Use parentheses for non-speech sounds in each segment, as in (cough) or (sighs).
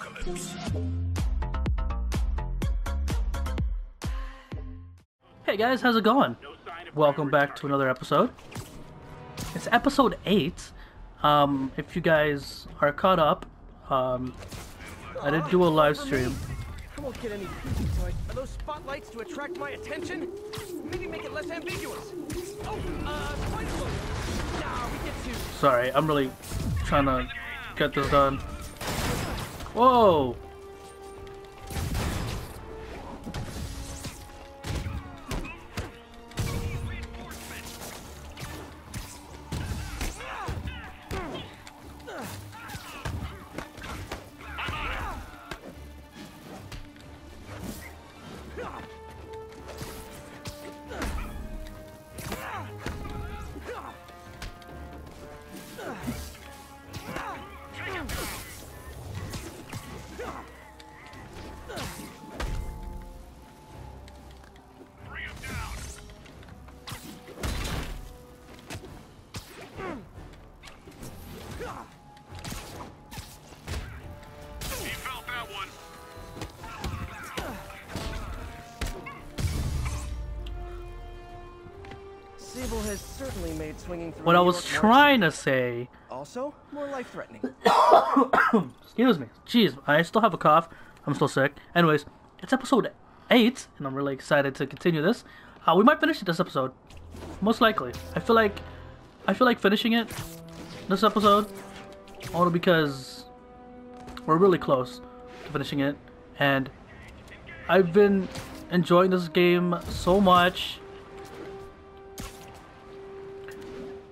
apocalypse. Hey guys, how's it going? Welcome back to another episode. It's episode 8. Um, if you guys are caught up, um, I did do a live stream. I won't get any. Are those spotlights to attract my attention? Maybe make it less ambiguous. Oh, uh. Nah, we get to. Sorry, I'm really trying to get this done. Whoa! Trying to say Also, more life-threatening. (coughs) Excuse me. Jeez, I still have a cough. I'm still sick. Anyways, it's episode 8, and I'm really excited to continue this. Uh, we might finish it this episode. Most likely. I feel like I feel like finishing it this episode only because we're really close to finishing it and I've been enjoying this game so much.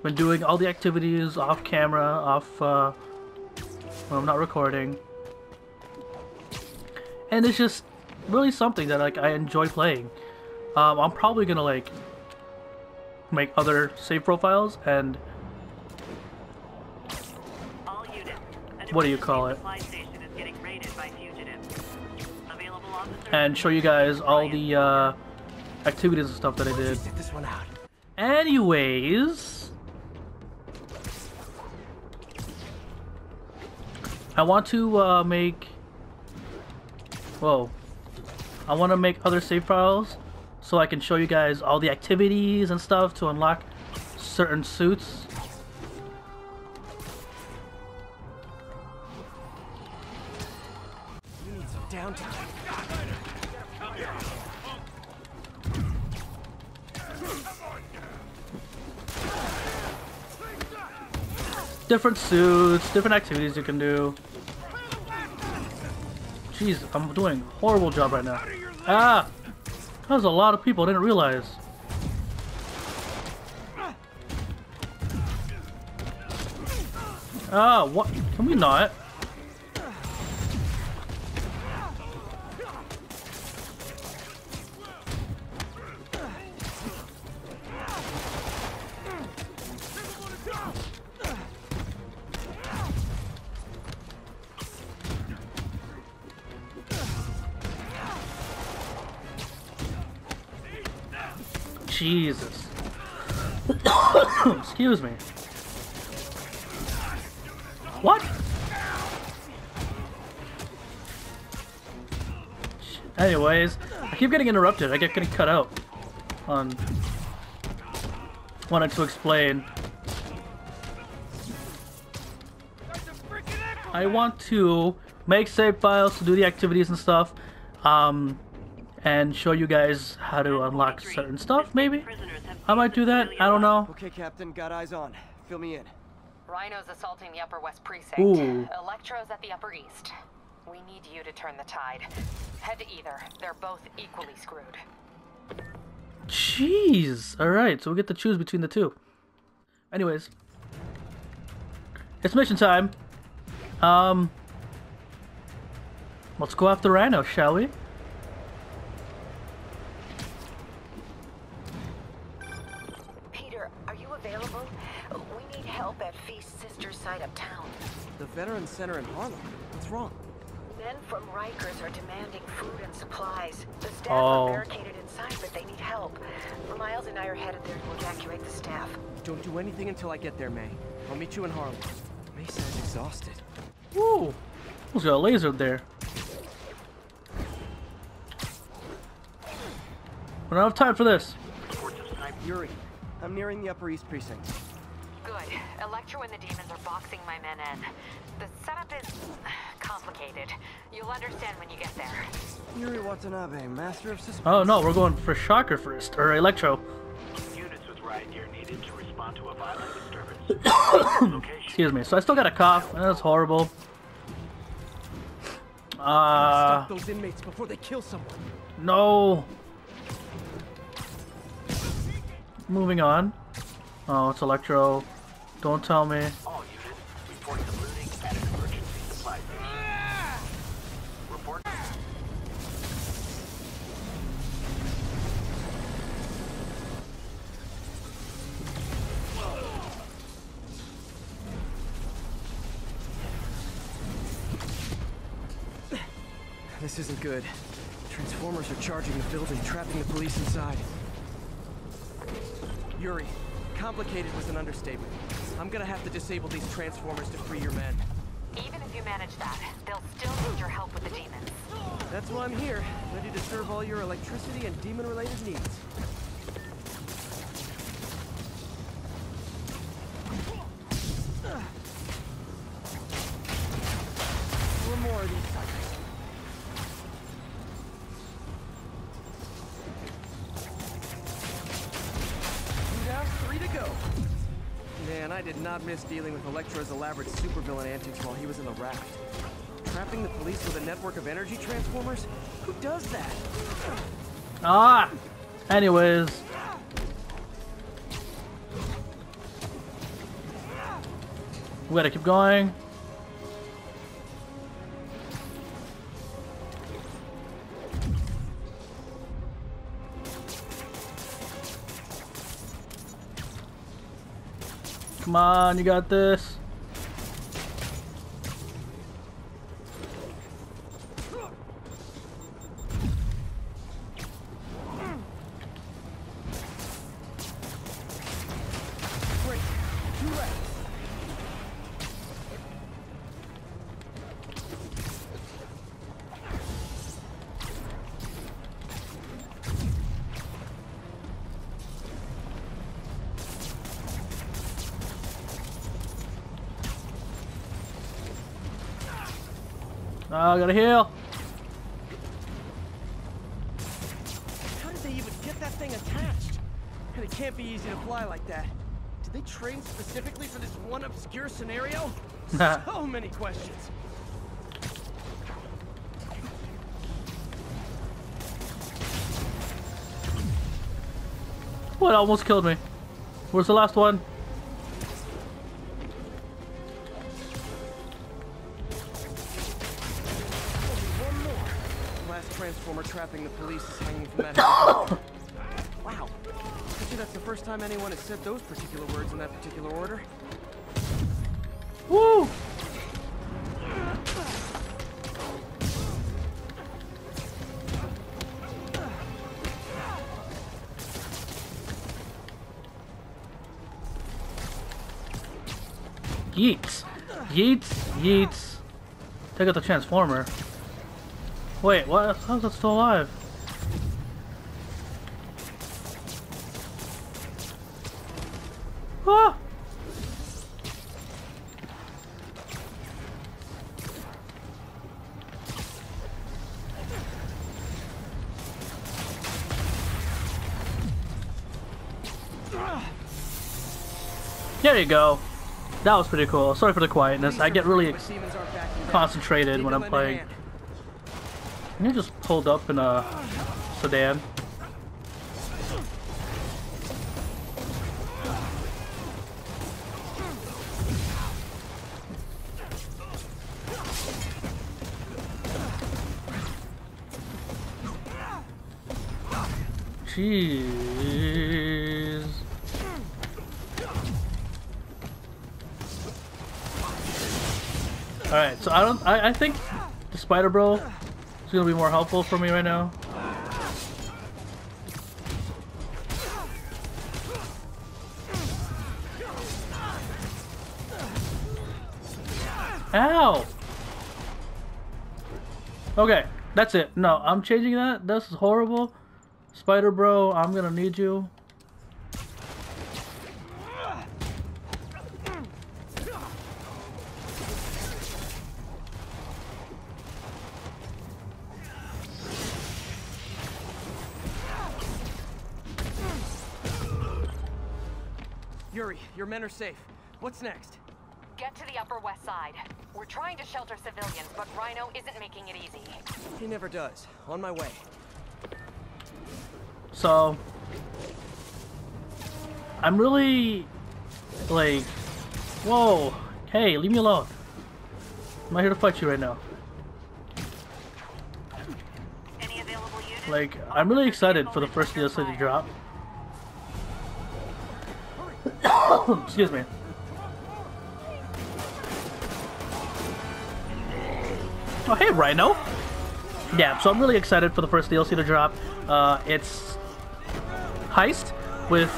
Been doing all the activities off camera, off uh, when I'm not recording. And it's just really something that like I enjoy playing. Um, I'm probably gonna like make other save profiles and All units. What do you call it? supply station is getting raided by fugitives. Available officers and show you guys all the uh, activities and stuff that I did. Sit this one out. Anyways, I want to uh, make. Whoa. I want to make other save files so I can show you guys all the activities and stuff to unlock certain suits. Different suits, different activities you can do. Jeez, I'm doing a horrible job right now. Ah! There's a lot of people, I didn't realize. Ah, what? Can we not? Excuse me. What? Anyways, I keep getting interrupted. I get getting cut out on wanted to explain. I want to make save files to do the activities and stuff, um, and show you guys how to unlock certain stuff. Maybe I might do that. I don't know. Okay, Captain, got eyes on. Fill me in. Rhino's assaulting the Upper West Precinct. Ooh. Electro's at the Upper East. We need you to turn the tide. Head to either. They're both equally screwed. Jeez. All right, so we get to choose between the two. Anyways, it's mission time. Um, let's go after Rhino, shall we? Feast's sister's site uptown. The Veterans Center in Harlem. What's wrong? Men from Rikers are demanding food and supplies. The staff Oh. are barricaded inside, but they need help. Miles and I are headed there to evacuate the staff. Don't do anything until I get there, May. I'll meet you in Harlem. May sounds exhausted. Woo. Who's got a laser there? We don't have time for this. Yuri, I'm nearing the Upper East Precinct. Good. Electro and the demons are boxing my men in. The setup is complicated. You'll understand when you get there. Yuri Watanabe, master of suspense. Oh no, we're going for Shocker first, or Electro. Units with riot gear needed to respond to a violent disturbance. Location. (coughs) Excuse me. So I still got a cough. and That's horrible. Uh, Stop those inmates before they kill someone. no. Moving on. Oh, it's Electro. Don't tell me. All units, to looting at an emergency supply station. Report. This isn't good. Transformers are charging the building, trapping the police inside. Yuri, complicated was an understatement. I'm gonna have to disable these transformers to free your men. Even if you manage that, they'll still need your help with the demons. That's why I'm here, ready to serve all your electricity and demon-related needs. More not miss dealing with Electro's elaborate supervillain antics while he was in the raft. Trapping the police with a network of energy transformers? Who does that? Ah. Anyways. We gotta keep going. Come on, you got this. Many questions. What almost killed me? Where's the last one? One last transformer trapping the police is hanging from that. (coughs) Wow. Bet you that's the first time anyone has said those particular words in that particular order. Yeets. Yeets. Yeets. Take out the transformer. Wait, what? How's that still alive? Ah! There you go. That was pretty cool. Sorry for the quietness. I get really But demons aren't backing down. concentrated when I'm playing. You just pulled up in a sedan. I I, think the Spider Bro is gonna be more helpful for me right now. Ow! Okay, that's it. No, I'm changing that. This is horrible. Spider Bro, I'm gonna need you. Are safe. What's next? Get to the Upper West Side. We're trying to shelter civilians, but Rhino isn't making it easy. He never does. On my way. So, I'm really like, whoa, hey, leave me alone. I'm not here to fight you right now. Any available units? Like, I'm really excited for the first DLC to drop. (coughs) Excuse me. Oh, hey, Rhino. Yeah, so I'm really excited for the first DLC to drop. Uh, it's Heist with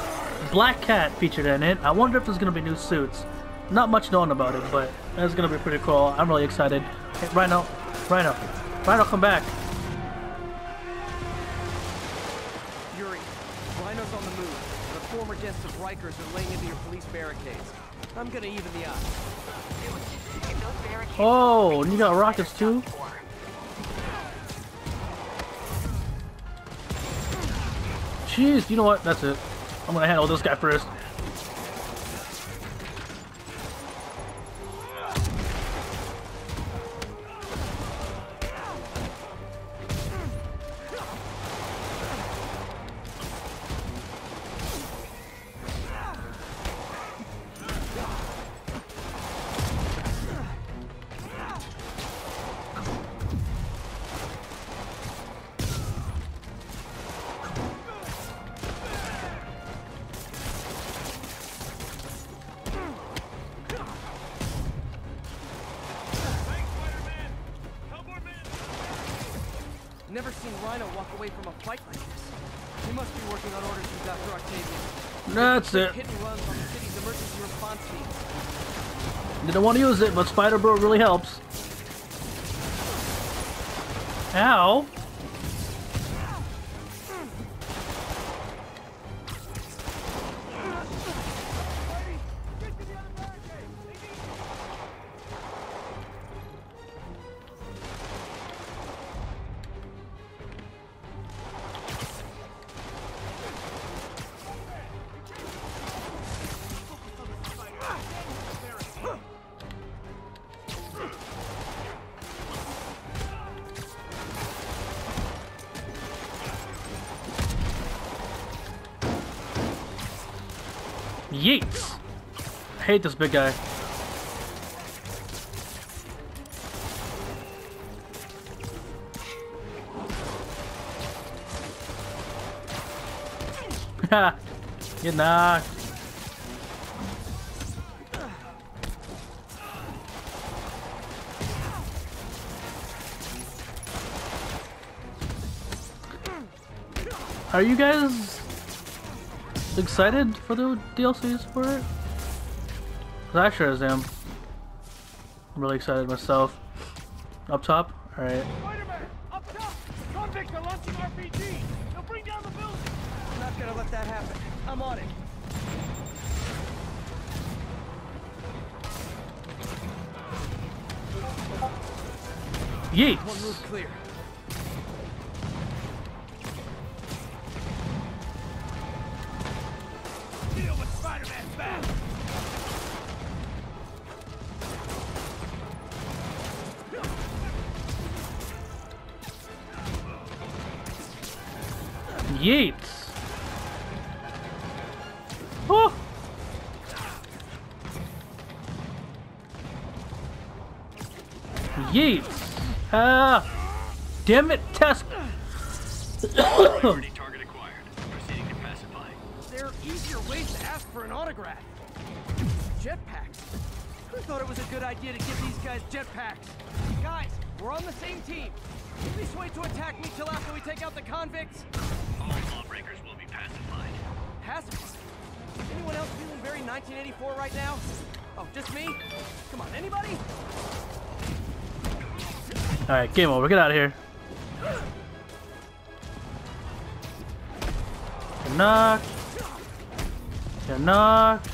Black Cat featured in it. I wonder if there's gonna be new suits. Not much known about it, but it's gonna be pretty cool. I'm really excited. Hey, Rhino, Rhino, Rhino, come back. The of Rikers are laying into your police barricades. I'm gonna even the odds. Oh, you got rockets too? Jeez, you know what? That's it. I'm gonna handle this guy first. It, but Spider Bro really helps. Ow. Hate this big guy. Ha! (laughs) Get knocked. Are you guys excited for the DLCs for it? I sure as am. I'm really excited myself. Up top? Alright. Up top! Convicts are launching RPGs! They'll bring down the building! I'm not gonna let that happen. I'm on it. One Yeets! move clear. Damn it, Tess! Target acquired. Proceeding to pacify. There are easier ways to ask for an autograph. Jetpacks. Who thought it was a good idea to give these guys jetpacks? Guys, we're on the same team. Please wait to attack me till after we take out the convicts. All lawbreakers will be pacified. Pacifist. Anyone else feeling very 1984 right now? Oh, just me? Come on, anybody? Alright, game over. Get out of here. Get knocked. Get knocked.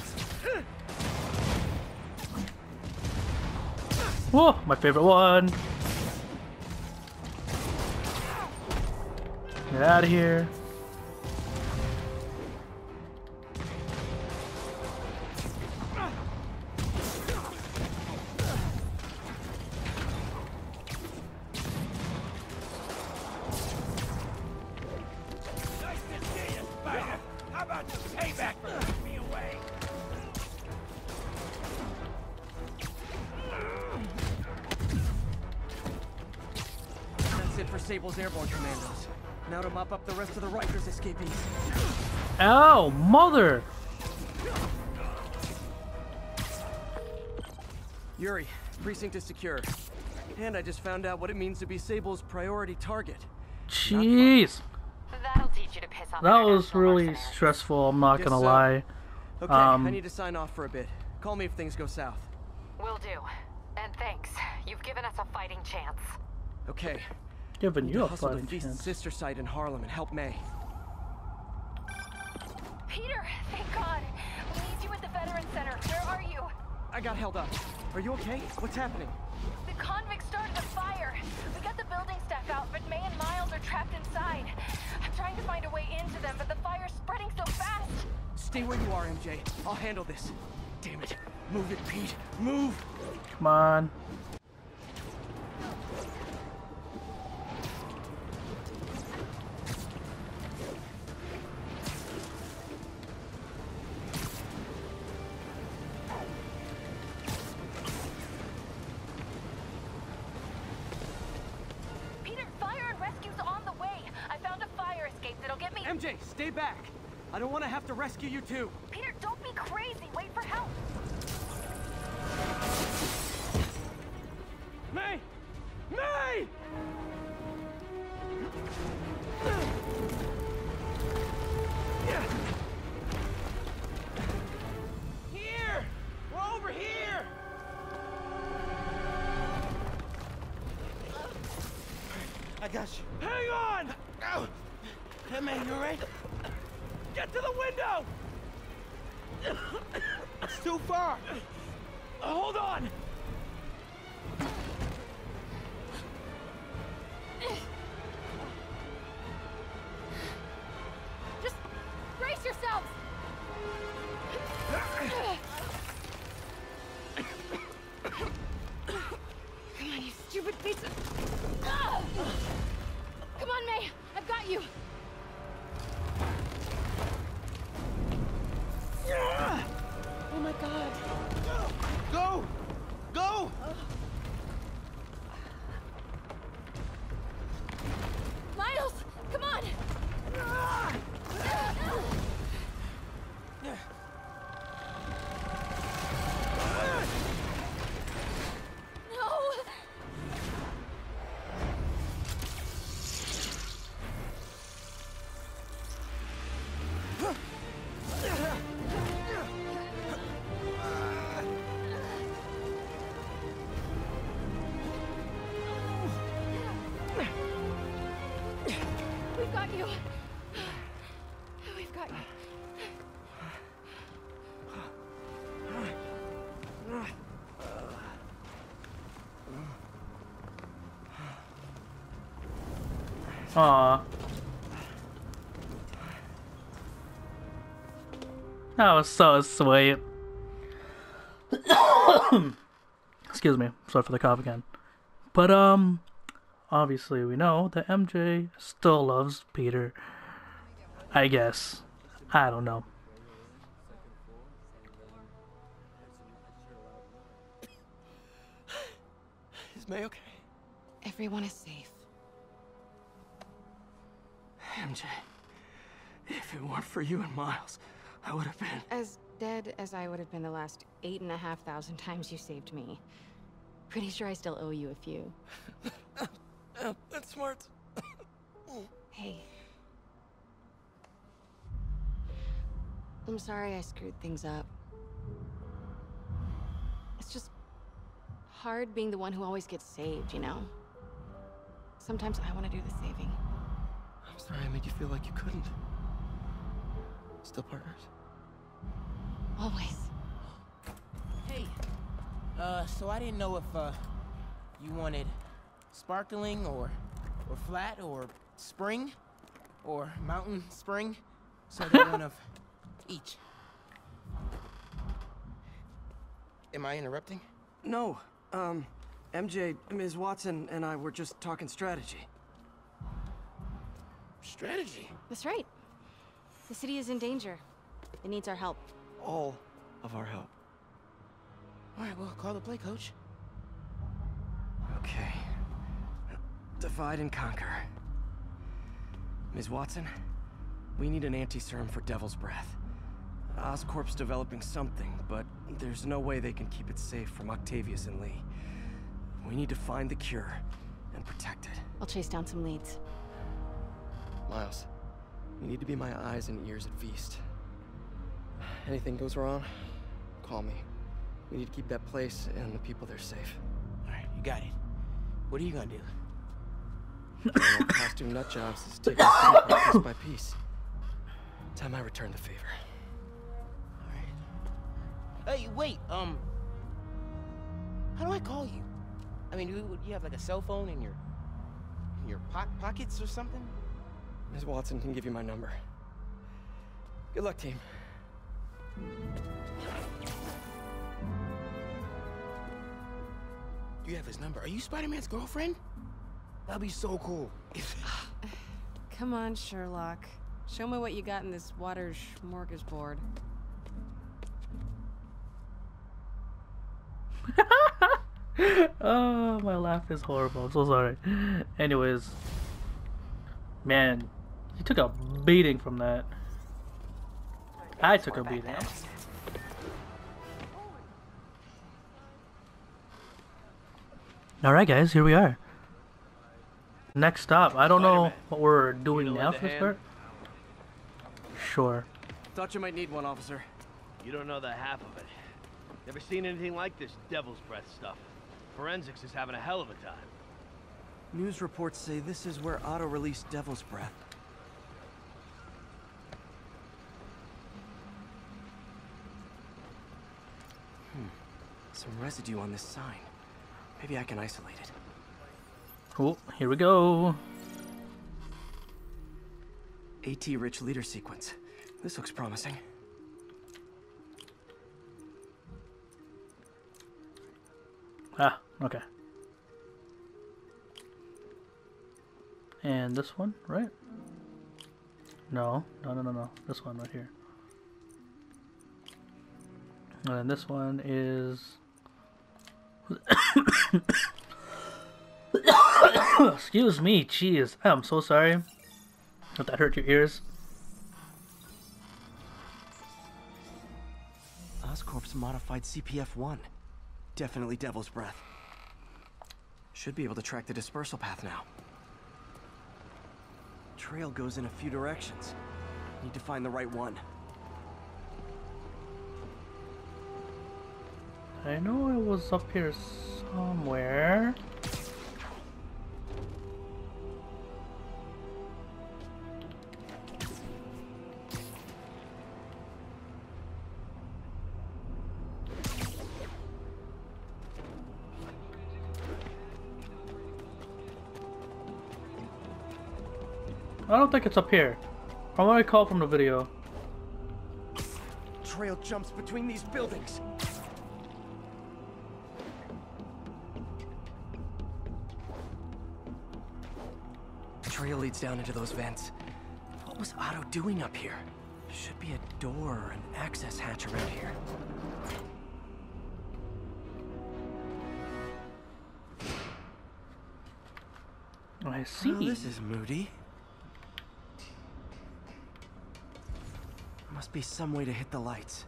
Whoa, my favorite one. Get out of here. That's it for Sable's airborne commandos. Now to mop up the rest of the Rikers escapees. Ow, mother! Yuri, precinct is secure. And I just found out what it means to be Sable's priority target. Jeez. That'll teach you to piss off That was really mercenaries. stressful, I'm not Guess gonna so. lie. Okay, Um, I need to sign off for a bit. Call me if things go south. Will do. And thanks. You've given us a fighting chance. Okay. Giving Need you to a hustle to fighting chance. sister site in Harlem and help May. Peter, thank God. We need you at the Veterans Center. Where are you? I got held up. Are you okay? What's happening? The convicts started a fire. We got the building staff out, but May and Miles are trapped inside. I'm trying to find a way into them, but the fire's spreading so fast. Stay where you are, MJ. I'll handle this. Damn it. Move it, Pete. Move! Come on. Rescue you too. Peter, don't be crazy. Wait for help. You. Aw. That was so sweet. (coughs) Excuse me. Sorry for the cough again. But, um, obviously we know that MJ still loves Peter. I guess. I don't know. Is May okay? Everyone is safe. MJ, if it weren't for you and Miles, I would have been. As dead as I would have been the last eight and a half thousand times you saved me. Pretty sure I still owe you a few. Yeah, (laughs) that's smart. Hey. I'm sorry I screwed things up. It's just hard being the one who always gets saved, you know? Sometimes I want to do the saving. I'm sorry I made you feel like you couldn't. Still partners? Always. Hey, uh, so I didn't know if, uh, you wanted sparkling or, or flat or spring or mountain spring. So they're one of (laughs) each. Am I interrupting? No, um, MJ, Ms. Watson, and I were just talking strategy. Strategy. That's right. The city is in danger. It needs our help. All of our help. All right, well, call the play, coach. Okay. Divide and conquer. Ms. Watson, we need an anti-serum for Devil's Breath. Oscorp's developing something, but there's no way they can keep it safe from Octavius and Lee. We need to find the cure and protect it. I'll chase down some leads. Miles, you need to be my eyes and ears at Feast. Anything goes wrong, call me. We need to keep that place and the people there safe. All right, you got it. What are you gonna do? (coughs) Costume nut jobs is taking the city apart piece by piece. Time I return the favor. All right. Hey, wait. Um, how do I call you? I mean, you, you have like a cell phone in your in your po pockets or something? Ms. Watson can give you my number. Good luck, team. You have his number. Are you Spider-Man's girlfriend? That'd be so cool. (sighs) Come on, Sherlock. Show me what you got in this water smorgasbord. (laughs) oh, my laugh is horrible. I'm so sorry. Anyways, man, you took a beating from that. I took a beating. Alright, guys, here we are. Next stop. I don't know what we're doing now for this hand? part. Sure. Thought you might need one, officer. You don't know the half of it. Never seen anything like this devil's breath stuff. Forensics is having a hell of a time. News reports say this is where Otto released Devil's Breath. Some residue on this sign. Maybe I can isolate it. Oh, here we go. AT rich leader sequence. This looks promising. Ah, okay. And this one, right? No, no, no, no, no. This one right here. And this one is. (coughs) Excuse me, jeez. I'm so sorry. If that hurt your ears. Oscorp's modified CPF-1. Definitely Devil's Breath. Should be able to track the dispersal path now. Trail goes in a few directions. Need to find the right one. I know it was up here somewhere. I don't think it's up here. From what I recall from the video. Trail jumps between these buildings. Leads down into those vents. What was Otto doing up here? Should be a door or an access hatch around here. I oh, see. Well, this is moody. Must be some way to hit the lights.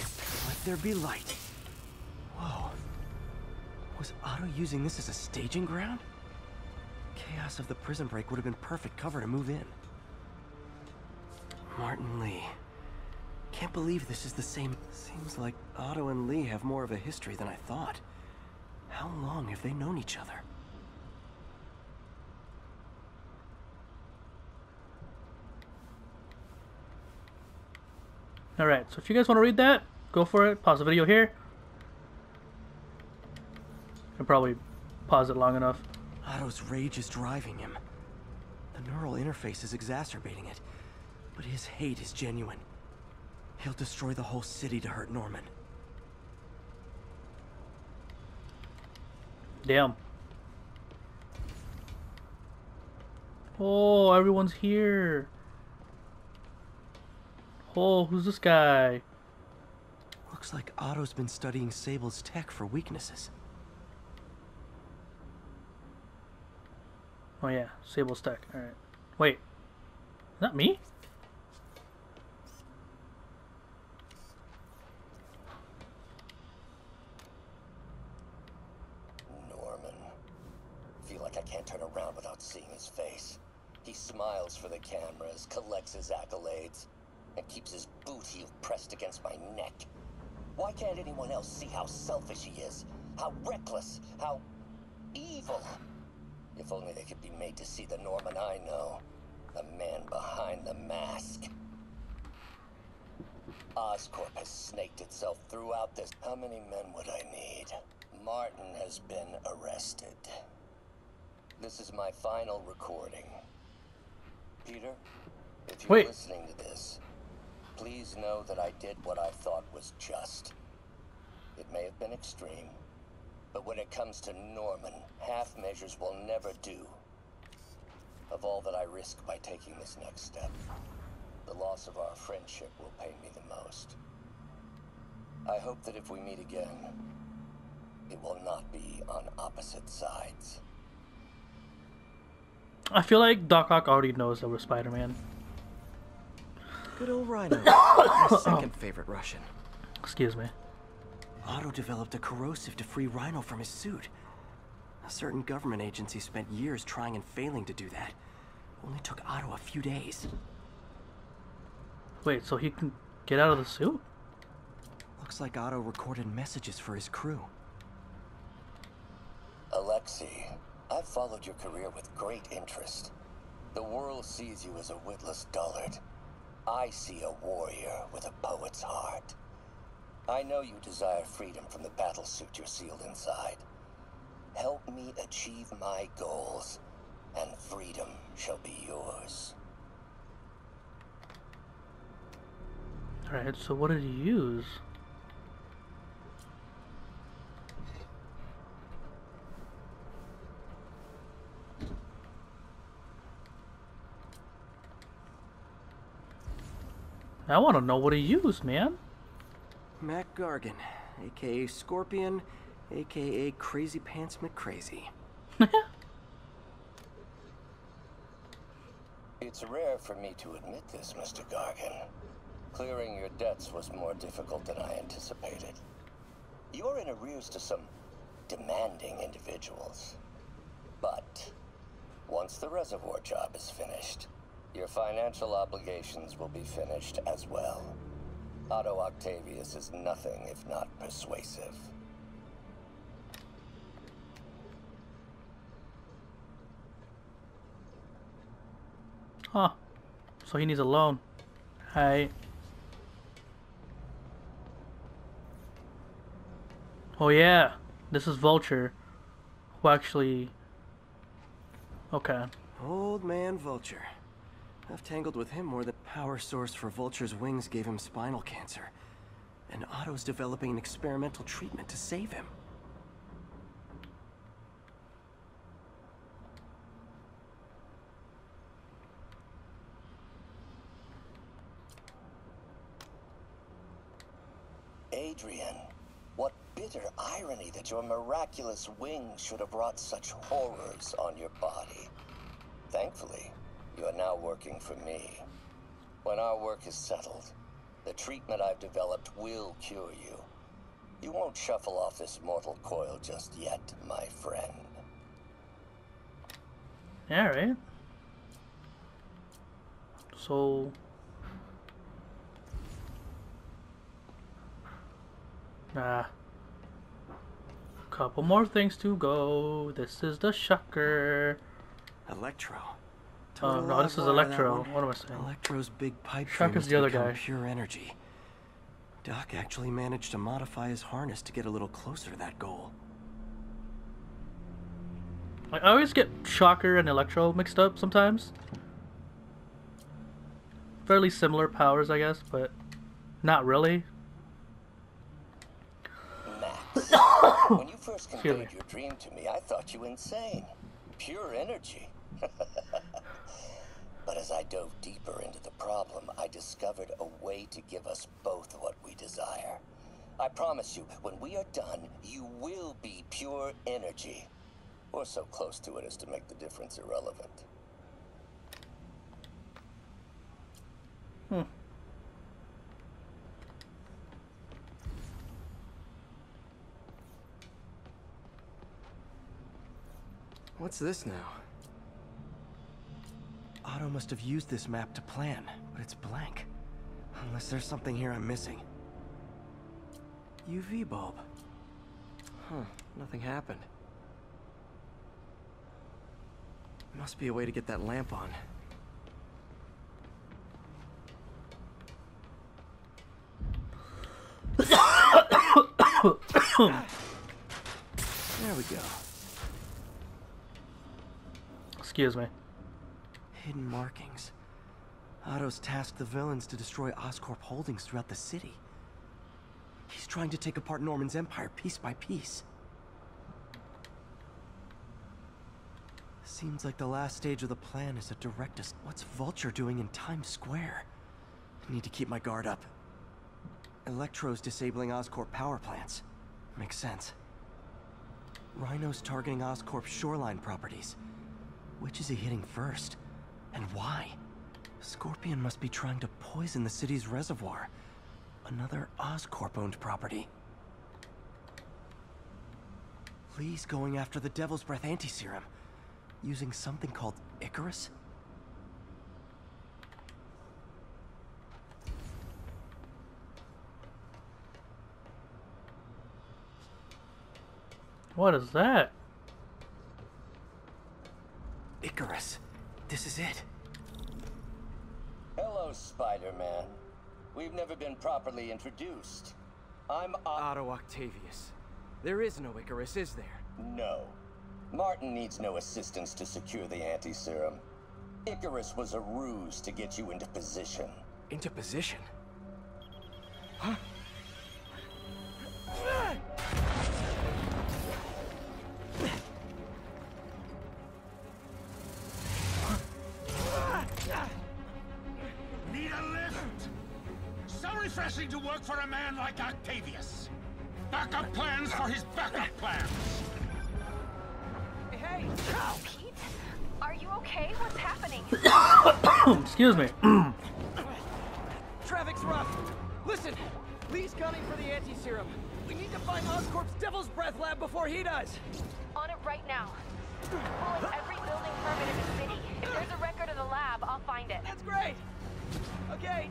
Let there be light. Whoa. Was Otto using this as a staging ground? chaos of the prison break would have been perfect cover to move in. Martin Lee. Can't believe this is the same. Seems like Otto and Lee have more of a history than I thought. How long have they known each other? Alright, so if you guys want to read that, go for it. Pause the video here. And probably pause it long enough. Otto's rage is driving him. The neural interface is exacerbating it. But his hate is genuine. He'll destroy the whole city to hurt Norman. Damn. Oh, everyone's here. Oh, who's this guy? Looks like Otto's been studying Sable's tech for weaknesses. Oh yeah, Sable's tech. Alright. Wait. Is that me? Norman. Feel like I can't turn around without seeing his face. He smiles for the cameras, collects his accolades, and keeps his boot heel pressed against my neck. Why can't anyone else see how selfish he is? How reckless? How evil? If only they could be made to see the Norman I know. The man behind the mask. Oscorp has snaked itself throughout this. How many men would I need? Martin has been arrested. This is my final recording. Peter, if you're Wait. listening to this, please know that I did what I thought was just. It may have been extreme, but when it comes to Norman, half measures will never do. Of all that I risk by taking this next step, the loss of our friendship will pain me the most. I hope that if we meet again, it will not be on opposite sides. I feel like Doc Ock already knows that we're Spider-Man. Good old Rhino. (coughs) My second favorite Russian. Excuse me. Otto developed a corrosive to free Rhino from his suit. A certain government agency spent years trying and failing to do that. Only took Otto a few days. Wait, so he can get out of the suit? Looks like Otto recorded messages for his crew. Alexei, I've followed your career with great interest. The world sees you as a witless dullard. I see a warrior with a poet's heart. I know you desire freedom from the battle suit you're sealed inside. Help me achieve my goals, and freedom shall be yours. Alright, so what did he use? I want to know what he used, man. Mac Gargan, aka Scorpion, aka Crazy Pants McCrazy. (laughs) It's rare for me to admit this, Mr. Gargan. Clearing your debts was more difficult than I anticipated. You're in arrears to some demanding individuals. But once the reservoir job is finished, your financial obligations will be finished as well. Otto Octavius is nothing if not persuasive. Huh. So he needs a loan. Hey. Oh yeah, this is Vulture, who actually. Okay. Old man Vulture. I've tangled with him more than power source for Vulture's wings gave him spinal cancer. And Otto's developing an experimental treatment to save him. Adrian, what bitter irony that your miraculous wings should have wrought such horrors on your body. Thankfully, you are now working for me. When our work is settled, the treatment I've developed will cure you. You won't shuffle off this mortal coil just yet, my friend. Alright. So. Ah. Couple more things to go. This is the shocker. Electro. Oh, no, this is Electro. What am I saying? Electro's big pipe Shark dream is the other guy. pure energy. Doc actually managed to modify his harness to get a little closer to that goal. I always get Shocker and Electro mixed up sometimes. Fairly similar powers, I guess, but not really. Max, when you first Excuse conveyed your dream to me, I thought you insane. Pure energy. (laughs) but as I dove deeper into the problem, I discovered a way to give us both what we desire. I promise you, when we are done, you will be pure energy. Or so close to it as to make the difference irrelevant. Hmm. What's this now? Otto must have used this map to plan, but it's blank. Unless there's something here I'm missing. UV bulb. Huh, nothing happened. Must be a way to get that lamp on. (coughs) There we go. Excuse me. Hidden markings. Otto's tasked the villains to destroy Oscorp holdings throughout the city. He's trying to take apart Norman's empire piece by piece. Seems like the last stage of the plan is a direct as- What's Vulture doing in Times Square? I need to keep my guard up. Electro's disabling Oscorp power plants. Makes sense. Rhino's targeting Oscorp shoreline properties. Which is he hitting first? And why? Scorpion must be trying to poison the city's reservoir. Another Oscorp-owned property. Li's going after the Devil's Breath anti-serum. Using something called Icarus? What is that? Icarus. This is it. Hello, Spider-Man. We've never been properly introduced. I'm O- Otto Octavius. There is no Icarus, is there? No. Martin needs no assistance to secure the anti-serum. Icarus was a ruse to get you into position. Into position? Need refreshing for a man like Octavius. Backup plans for his backup plans. Hey, Pete, are you okay? What's happening? (coughs) Excuse me. (coughs) Traffic's rough. Listen, Li's gunning for the anti-serum. We need to find Oscorp's Devil's Breath lab before he does. On it right now. Pulling every building permit in the city. If there's a record of the lab, I'll find it. That's great. Okay,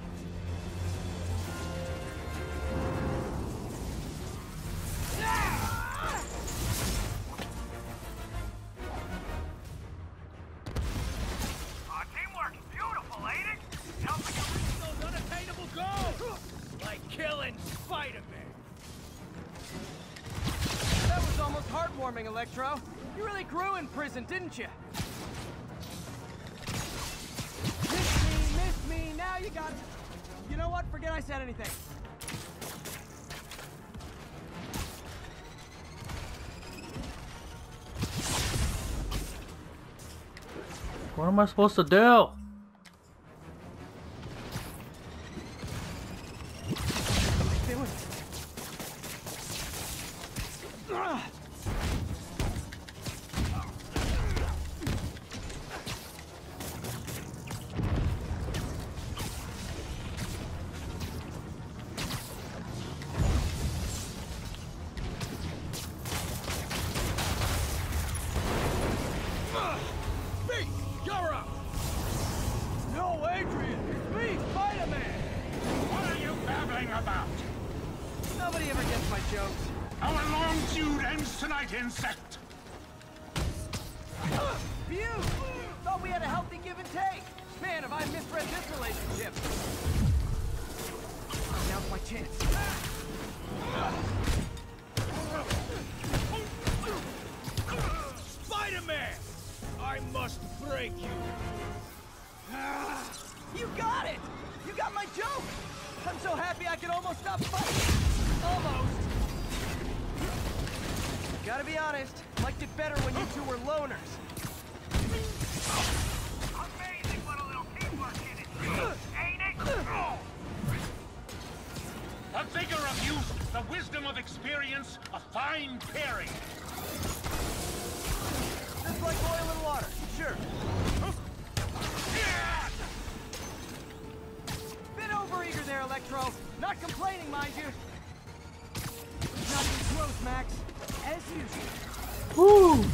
am I supposed to do? Fine. Just like oil and water, sure. Bit overeager there, Electro. Not complaining, mind you. Not even close, Max. As usual. Woo!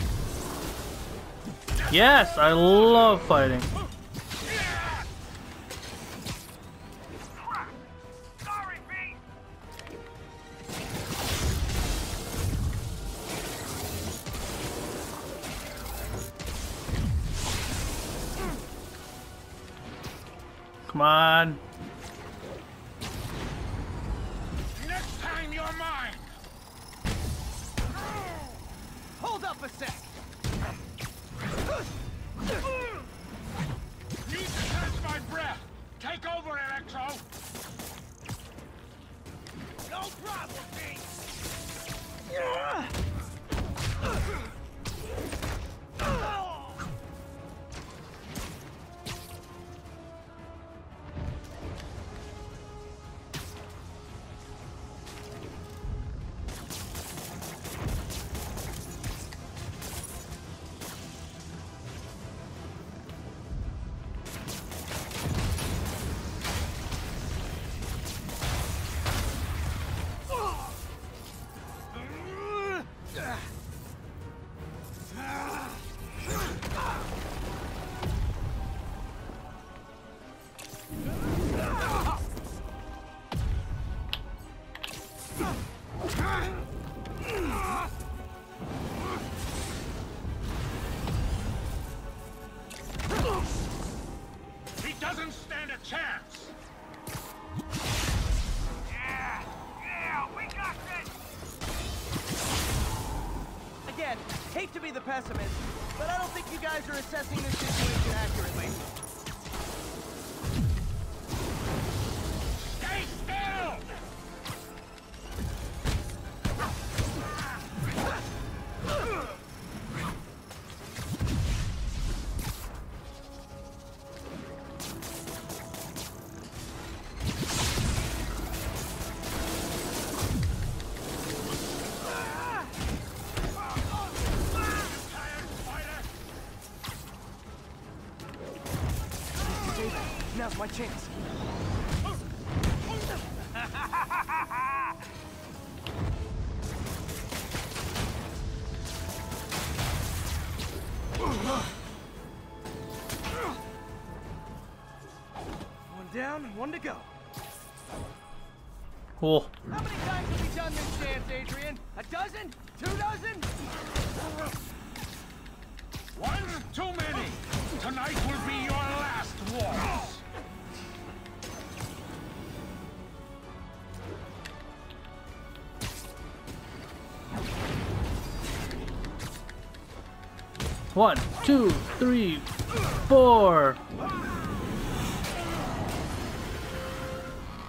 Yes, I love fighting. You chance. One down, one to go. Cool. One, two, three, four.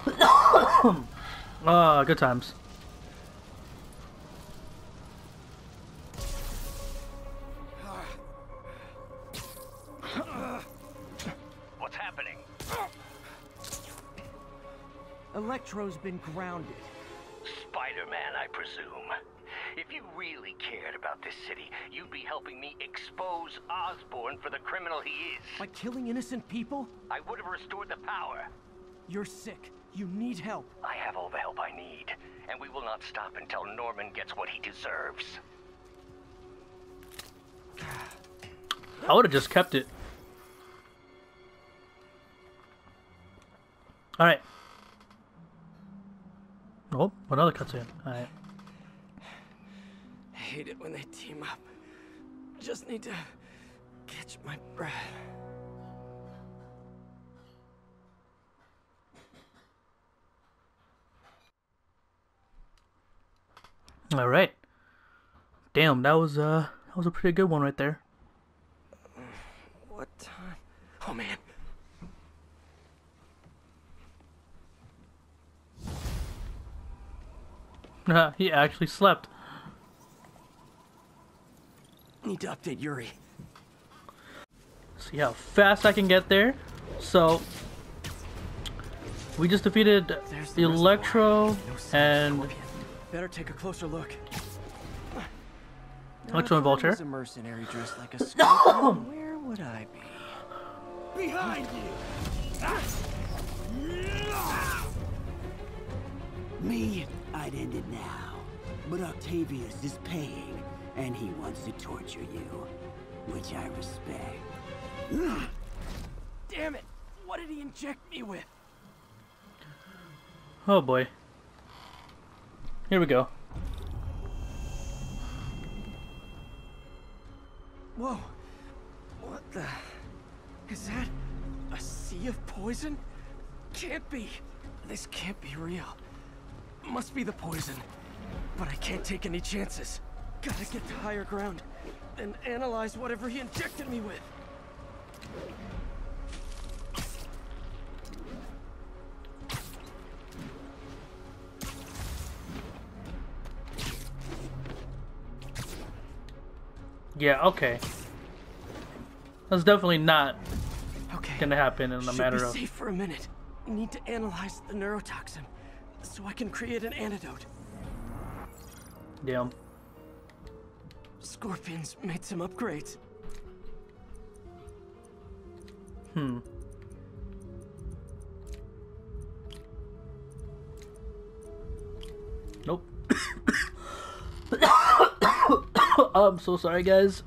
(coughs) Ah, good times. What's happening? Electro's been grounded. Helping me expose Osborn for the criminal he is. By killing innocent people? I would have restored the power. You're sick. You need help. I have all the help I need, and we will not stop until Norman gets what he deserves. I would have just kept it. Alright. Oh, another cutscene. Alright. I hate it when they team up. Just need to catch my breath. Alright. Damn, that was uh that was a pretty good one right there. What time? Oh man. (laughs) he actually slept. Need to update Yuri. See how fast I can get there. So we just defeated the Electro and Better take a closer look. Electro and Now, if I Vulture. a mercenary dressed like a (laughs) scorpion, where would I be? Behind you! Me, I'd end it now. But Octavius is paying, and he wants to torture you, which I respect. (sighs) Damn it! What did he inject me with? Oh boy. Here we go. Whoa! What the? Is that a sea of poison? Can't be. This can't be real. Must be the poison. But I can't take any chances. Gotta get to higher ground and analyze whatever he injected me with. Yeah, okay. That's definitely not Okay. gonna happen in a Should matter be of safe for a minute. Need to analyze the neurotoxin so I can create an antidote. damn. Scorpions made some upgrades. Hmm. Nope. (coughs) (coughs) I'm so sorry, guys.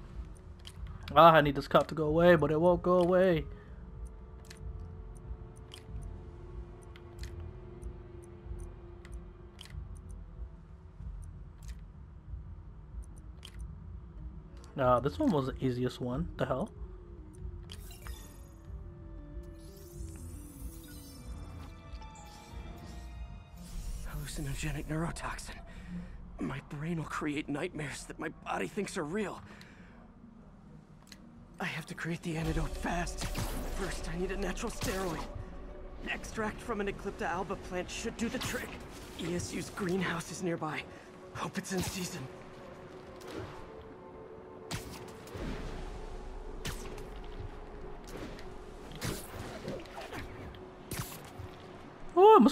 Ah, I need this cop to go away, but it won't go away. Uh, this one was the easiest one. The hell? Hallucinogenic neurotoxin. My brain will create nightmares that my body thinks are real. I have to create the antidote fast. First, I need a natural steroid. Extract from an Eclipta alba plant should do the trick. ESU's greenhouse is nearby. Hope it's in season.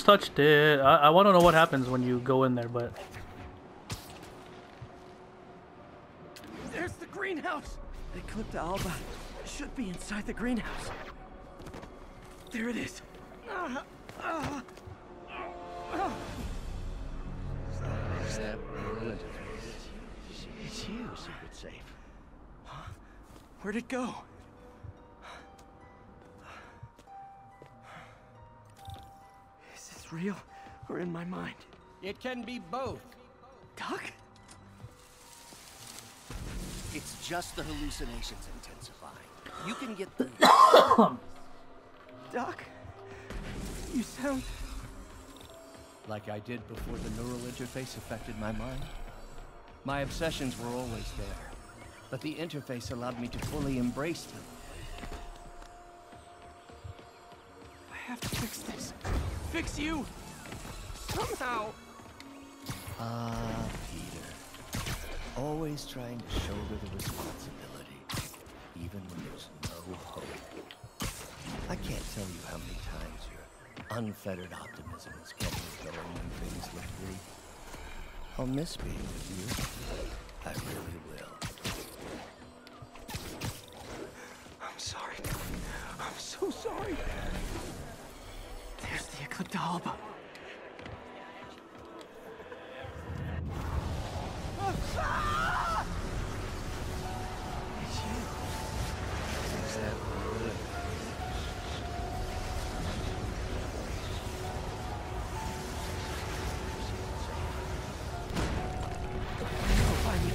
Touched it. I, I want to know what happens when you go in there, but There's the greenhouse! Eclipta alba should be inside the greenhouse. There it is. Ah, ah, ah. It's you, Secret Safe. Huh? Where'd it go? This real or in my mind? It can be both. Doc? It's just the hallucinations intensifying. You can get the. (coughs) Doc? You sound. Like I did before the neural interface affected my mind. My obsessions were always there, but the interface allowed me to fully embrace them. I have to fix this. Fix you! Somehow! Ah, Peter. Always trying to shoulder the responsibility, even when there's no hope. I can't tell you how many times your unfettered optimism has kept me going when things look bleak. I'll miss being with you. I really will. I'm sorry. I'm so sorry. Click the hub. Ah! It's you.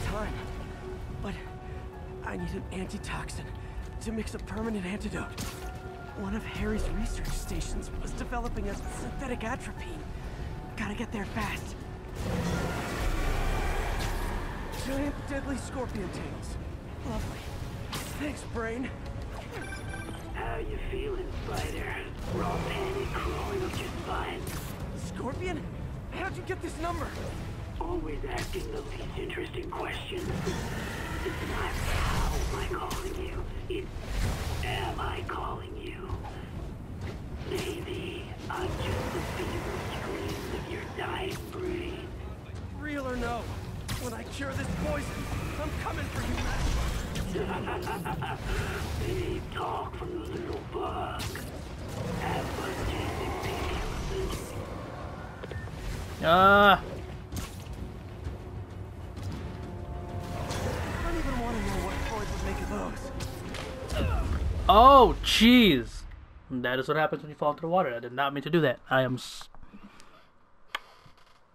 Time. But I need an antitoxin to mix a permanent antidote. One of Harry's research stations was developing a synthetic atropine. Gotta get there fast. Giant deadly scorpion tails. Lovely. Thanks, Brain. How you feeling, Spider? Raw panic crawling up just fine. Scorpion? How'd you get this number? Always asking the least interesting questions. It's not how am I calling you. It's am I calling you. Maybe I'm just the fever screams of your dying brain. Real or no? When I cure this poison, I'm coming for you, Mac. Babe, (laughs) talk from the little bug. Have fun chasing pink elephants. Ah. I don't even want to know what Freud would make of those. Oh, jeez. That is what happens when you fall into the water. I did not mean to do that. I am. S-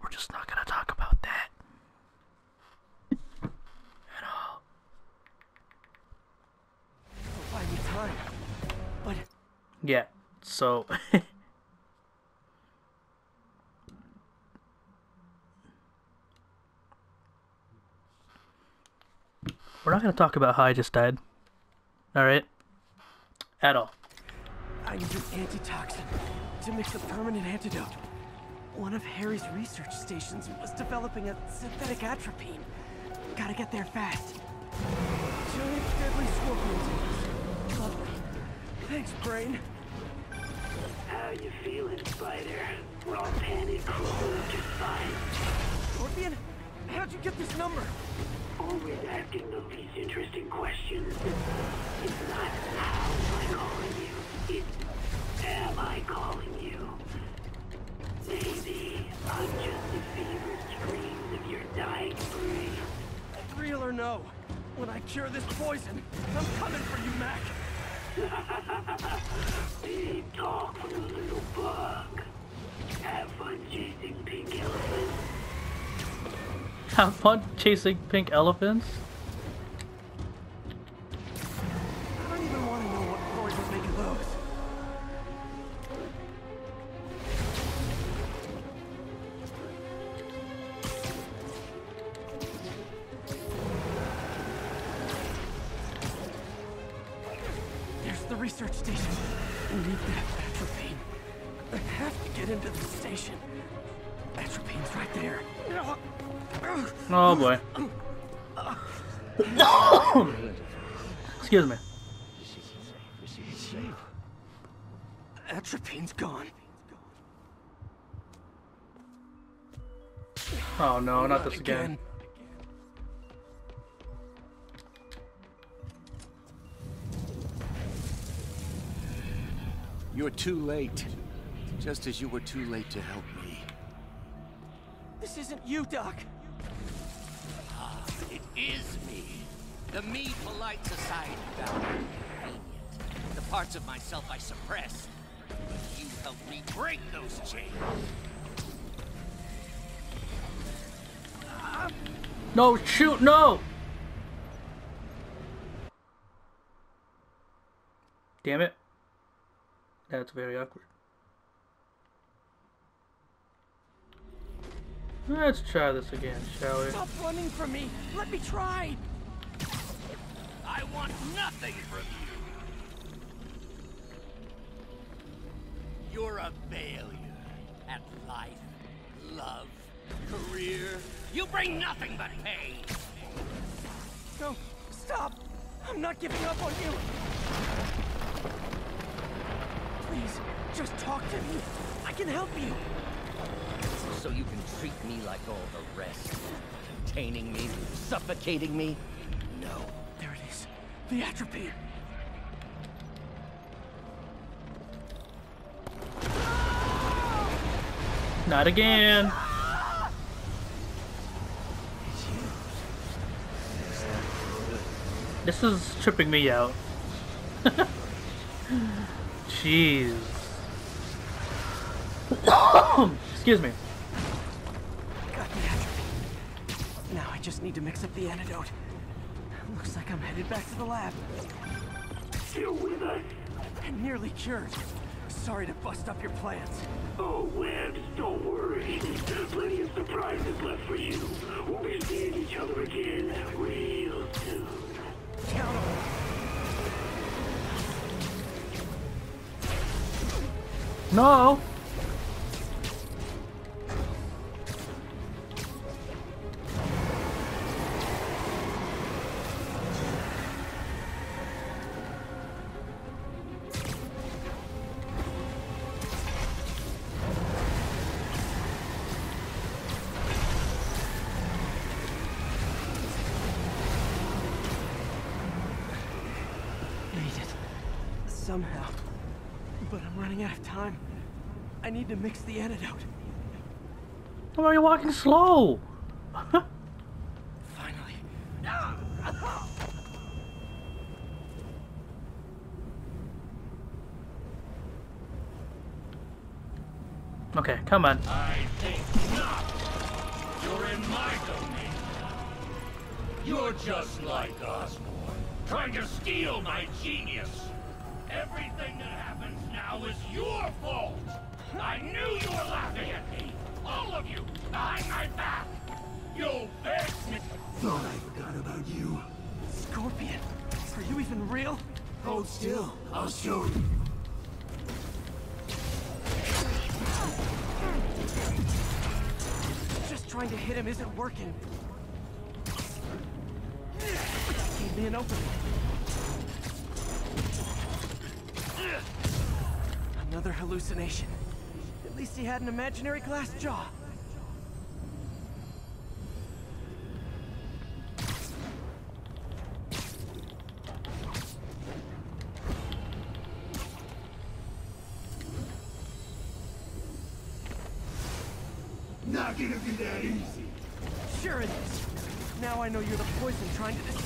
We're just not gonna talk about that. At all. I'll buy me time. But Yeah. So. (laughs) We're not gonna talk about how I just died. Alright? At all. I need an antitoxin to mix a permanent antidote. One of Harry's research stations was developing a synthetic atropine. Gotta get there fast. Giant deadly scorpion tails. Lovely. Thanks, Brain. How you feeling, Spider? Raw panic crawling up just fine. Scorpion? How'd you get this number? Always asking the least interesting questions. It's not how am I calling you. It's am I calling you. Maybe I'm just the fever screams of your dying brain. Real or no? When I cure this poison, I'm coming for you, Mac. (laughs) Babe, talk from the little bug. Have fun chasing pink elephants. Have fun chasing pink elephants? No, not this again. You're too late. Just as you were too late to help me. This isn't you, Doc. Ah, it is me. The me polite society found convenient. The parts of myself I suppressed. But you helped me break those chains. No, shoot, no! Damn it. That's very awkward. Let's try this again, shall we? Stop running from me. Let me try. I want nothing from you. You're a failure at life, love, career. You bring nothing but pain. No, stop. I'm not giving up on you. Please, just talk to me. I can help you. So you can treat me like all the rest. Containing me, suffocating me. No. There it is. The atropine. Not again. This is tripping me out. (laughs) Jeez. (coughs) Excuse me. Got the atropine. Now I just need to mix up the antidote. Looks like I'm headed back to the lab. Still with us? I'm nearly cured. Sorry to bust up your plans. Oh, Webbs, don't worry. Plenty of surprises left for you. We'll be seeing each other again real soon. No! I mix the antidote. Why are you walking slow? Finally. Okay, come on. I think not. You're in my domain. You're just like Osborn, trying to steal my genius. Everything that happens now is your fault. I knew you were laughing at me. All of you, behind my back. You begged me. Thought I forgot about you. Scorpion, are you even real? Hold still. I'll show you. Just trying to hit him isn't working. Gave me an opening. Another hallucination. At least he had an imaginary glass jaw. Not gonna be that easy. Sure it is. Now I know you're the poison trying to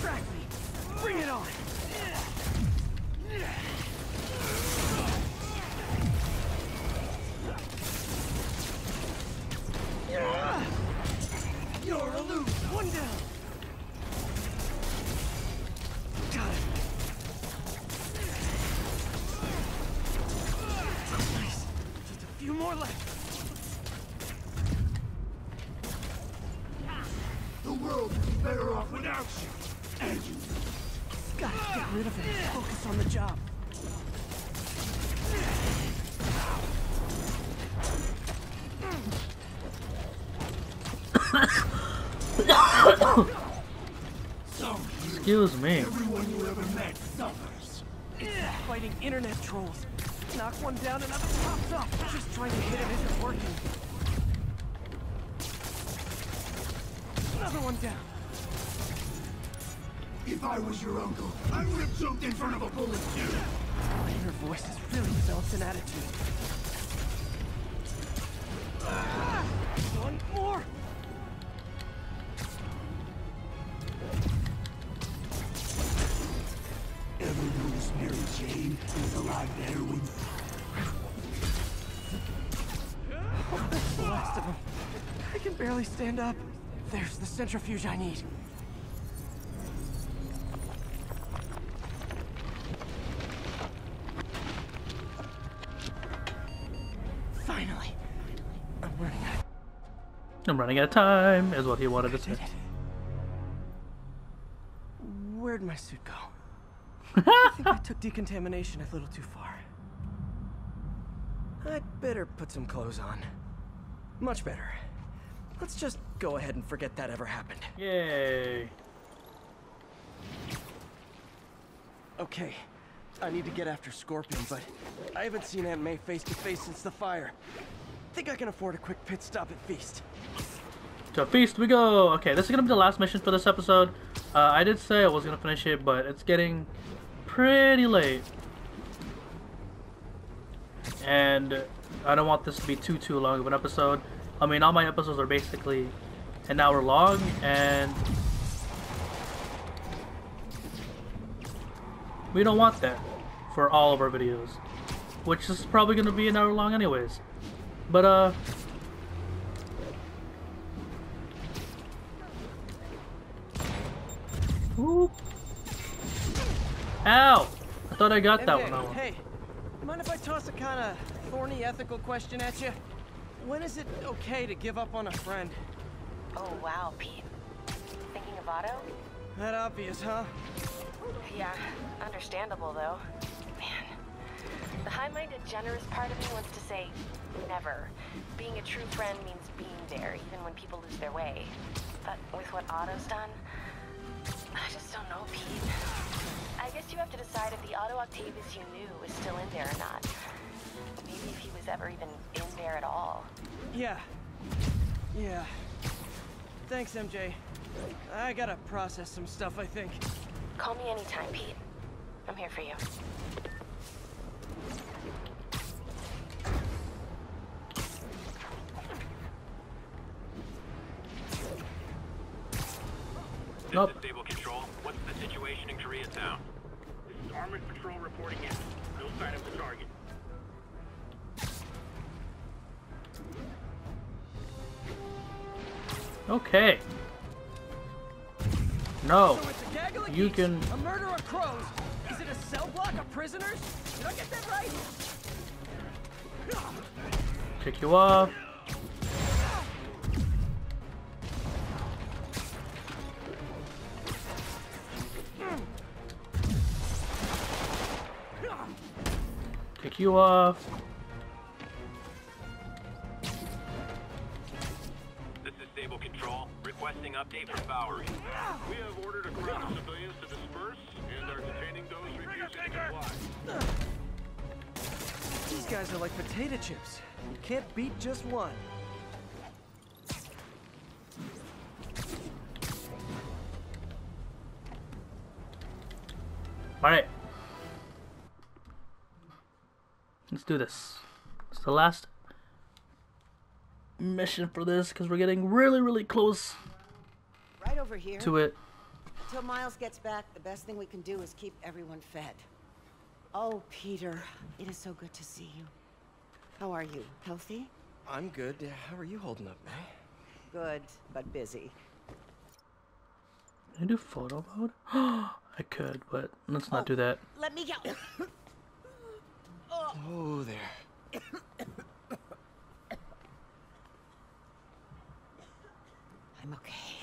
Excuse me. Everyone you ever met suffers. It's like fighting internet trolls. Knock one down, another pops up. Just trying to hit him isn't working. Another one down. If I was your uncle, I would have jumped in front of a bullet too. Her voice has really developed an attitude. Stand up. There's the centrifuge I need. Finally. I'm running out of I'm running out of time, is what he wanted to say. Where'd my suit go? (laughs) I think I took decontamination a little too far. I'd better put some clothes on. Much better. Let's just go ahead and forget that ever happened. Yay. Okay, I need to get after Scorpion, but I haven't seen Aunt May face to face since the fire. Think I can afford a quick pit stop at Feast. To feast we go! Okay, this is gonna be the last mission for this episode. Uh, I did say I was gonna finish it, but it's getting pretty late. And I don't want this to be too, too long of an episode. I mean, all my episodes are basically an hour long, and we don't want that for all of our videos. Which is probably gonna be an hour long anyways. But, uh, Whoop. Ow! I thought I got that MJ, one. Hey, mind if I toss a kind of thorny ethical question at you? When is it okay to give up on a friend? Oh, wow, Pete. Thinking of Otto? That obvious, huh? Yeah, understandable though. Man, the high-minded, generous part of me wants to say never. Being a true friend means being there, even when people lose their way. But with what Otto's done, I just don't know, Pete. I guess you have to decide if the Otto Octavius you knew is still in there or not. Maybe was ever even in there at all. Yeah. Yeah. Thanks, MJ. I gotta process some stuff, I think. Call me anytime, Pete. I'm here for you. Nope. Okay. No. So it's a gaggle of You geeks, can. A murder of crows. Is it a cell block of prisoners? Did I get that right? Kick you off. Kick you off. Update. We have ordered a crowd of civilians to disperse and are detaining those refusing to comply. These guys are like potato chips. You can't beat just one. Alright. Let's do this. It's the last mission for this because we're getting really, really close Right over here. to it. Until Miles gets back, the best thing we can do is keep everyone fed. Oh, Peter, it is so good to see you. How are you? Healthy? I'm good. How are you holding up, May? Good, but busy. Can I do photo mode? (gasps) I could, but let's not oh, do that. Let me go. (coughs) Oh, there. (coughs) I'm okay.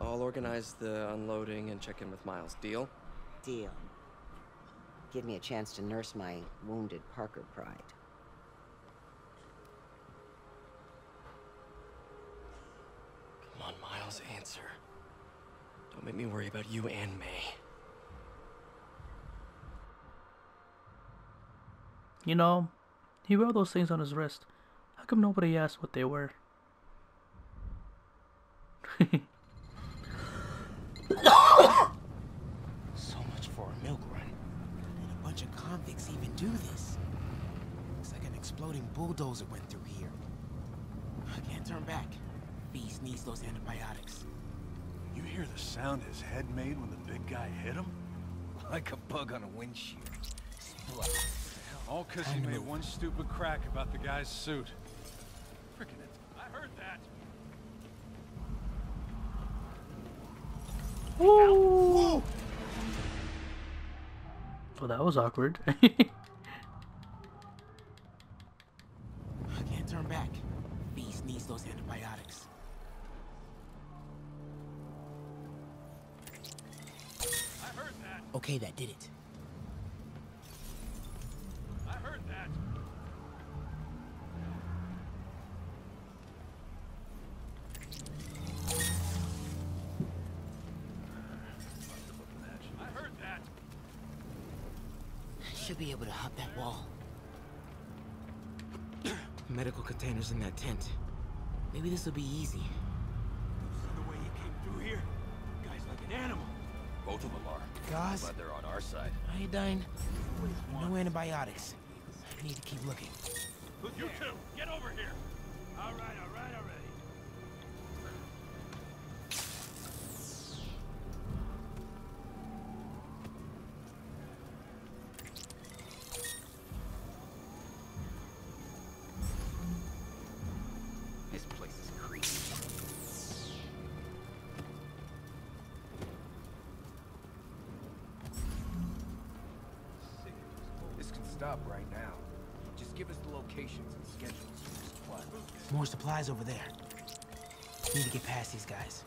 I'll organize the unloading and check in with Miles. Deal? Deal. Give me a chance to nurse my wounded Parker pride. Come on, Miles, answer. Don't make me worry about you and May. You know, he wore those things on his wrist. How come nobody asked what they were? (laughs) So much for a milk run. Did a bunch of convicts even do this? Looks like an exploding bulldozer went through here. I can't turn back. Feast needs those antibiotics. You hear the sound his head made when the big guy hit him? Like a bug on a windshield. All because he made one stupid crack about the guy's suit. Frickin' it. I heard that. Woo! Well, that was awkward. (laughs) will be easy. The way he came through here, guy's like an animal. Both of them are. Gauze? But they're on our side. Iodine? No antibiotics. I need to keep looking. You two, get over here. All right, all right, Can stop right now. Just give us the locations and schedules for supplies. More supplies over there. Need to get past these guys.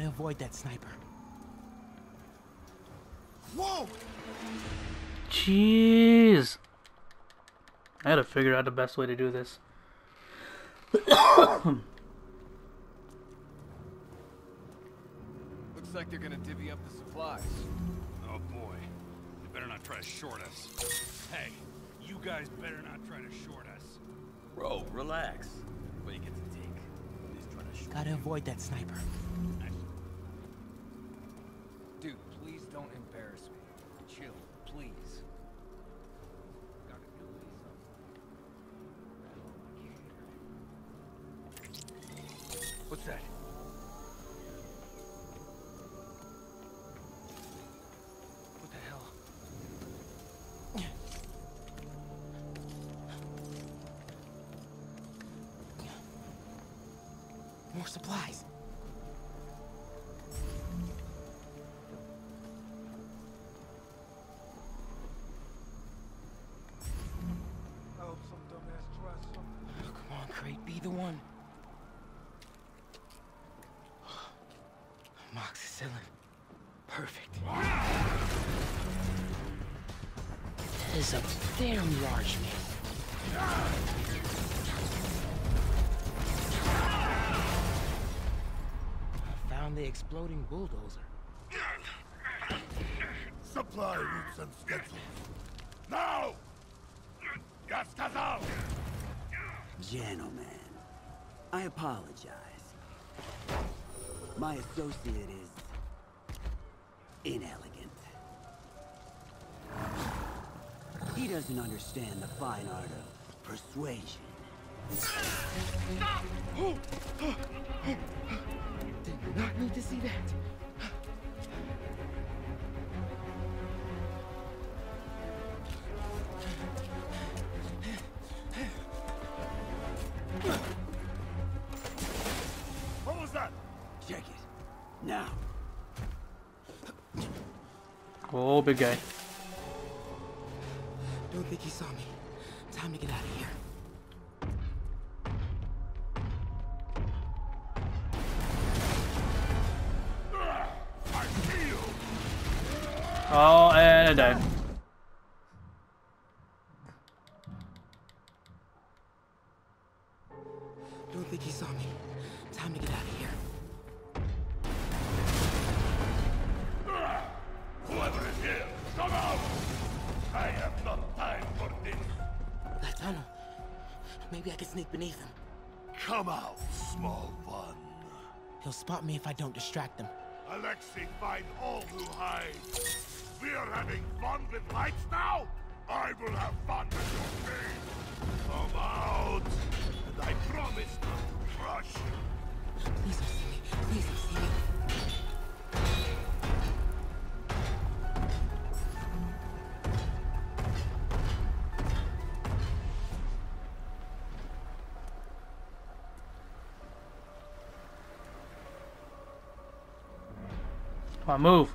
Gotta avoid that sniper. Whoa! Jeez. I gotta figure out the best way to do this. (coughs) Looks like they're gonna divvy up the supplies. Oh boy. They better not try to short us. Hey, you guys better not try to short us. Bro, relax. What you get to take. He's trying to shoot. Gotta avoid that sniper. Perfect. That is a very large man. I found the exploding bulldozer. Supply routes and schedules. Now! Gas Kazal! Gentlemen, I apologize. My associate is inelegant. He doesn't understand the fine art of persuasion. Stop! (gasps) Did not need to see that. Big guy. Me if I don't distract them. Alexei, find all who hide. We are having fun with lights now? On, move.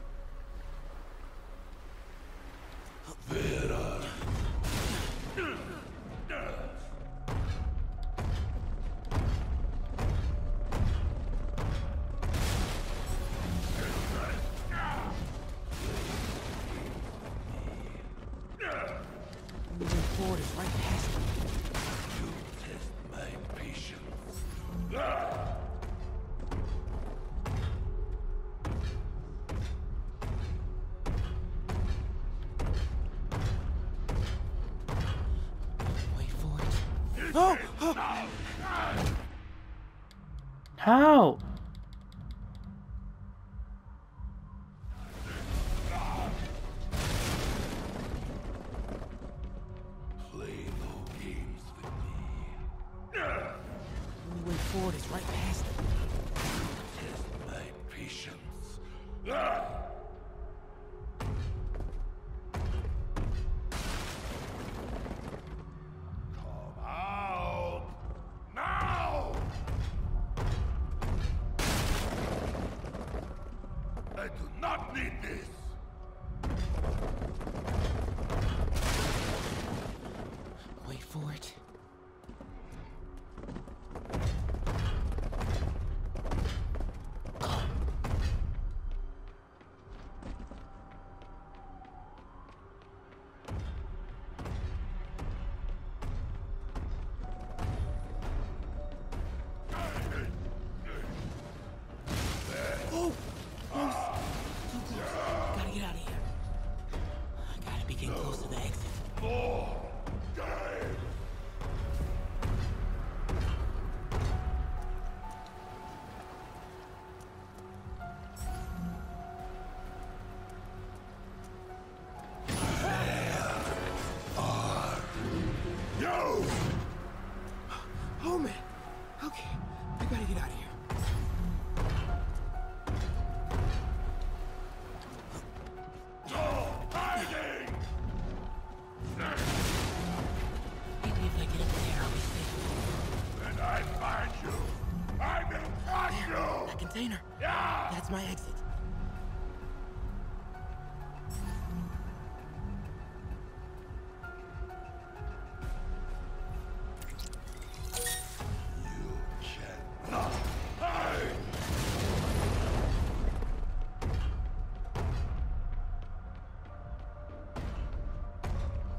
That's my exit.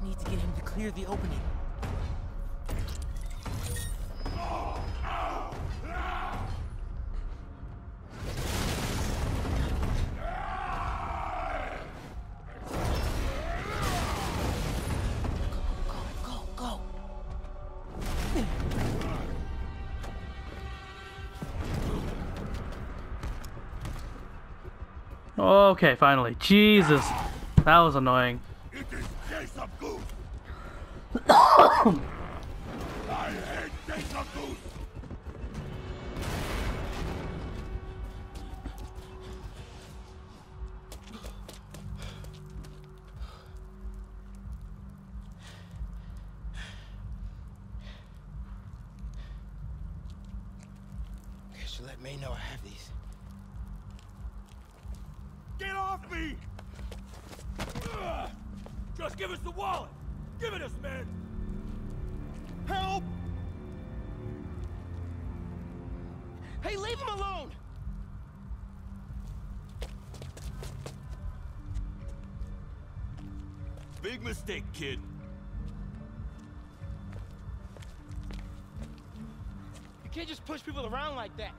Need to get him to clear the opening. Okay, finally. Jesus. That was annoying. Like that.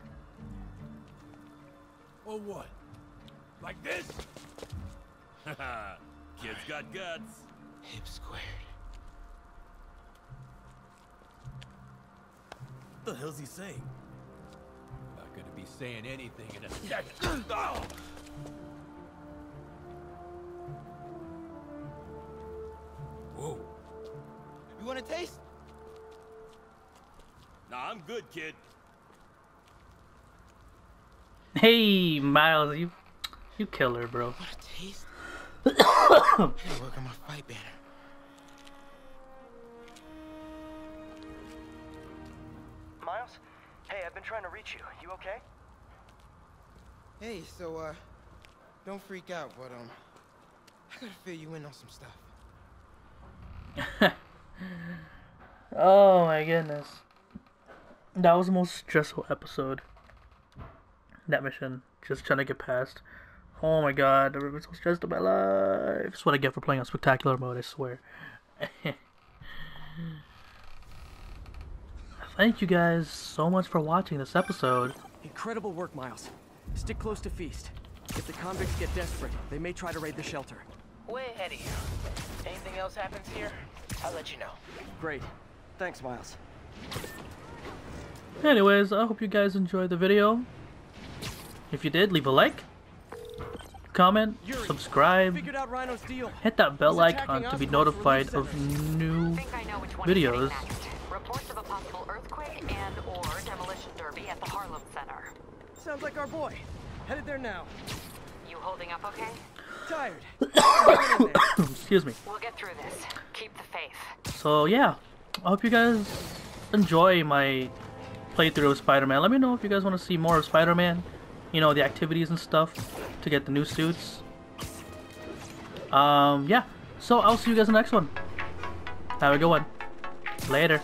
Or what? Like this? Haha, (laughs) kid's got guts. Hip squared. What the hell's he saying? Not gonna be saying anything in a (laughs) second. oh! Whoa. You want a taste? Nah, I'm good, kid. Hey, Miles, you you killer, bro. Want a taste? Gotta work on my fight banner. Miles? Hey, I've been trying to reach you. You okay? Hey, so, uh, don't freak out, but um, I gotta fill you in on some stuff. (laughs) oh my goodness. That was the most stressful episode. That mission. Just trying to get past. Oh my god, I've been so stressed in my life. That's what I get for playing on spectacular mode, I swear. (laughs) Thank you guys so much for watching this episode. Incredible work, Miles. Stick close to Feast. If the convicts get desperate, they may try to raid the shelter. Way ahead of you. Anything else happens here, I'll let you know. Great. Thanks, Miles. Anyways, I hope you guys enjoyed the video. If you did, leave a like, comment, subscribe, hit that bell icon to be notified of new videos. Reports of a possible earthquake and or demolition derby at the Harlem Center. Sounds like our boy. Headed there now. You holding up okay? Tired. (coughs) Excuse me. We'll get through this. Keep the faith. So yeah, I hope you guys enjoy my playthrough of Spider-Man. Let me know if you guys want to see more of Spider-Man. You know, the activities and stuff to get the new suits. Um, yeah. So I'll see you guys in the next one. Have a good one. Later.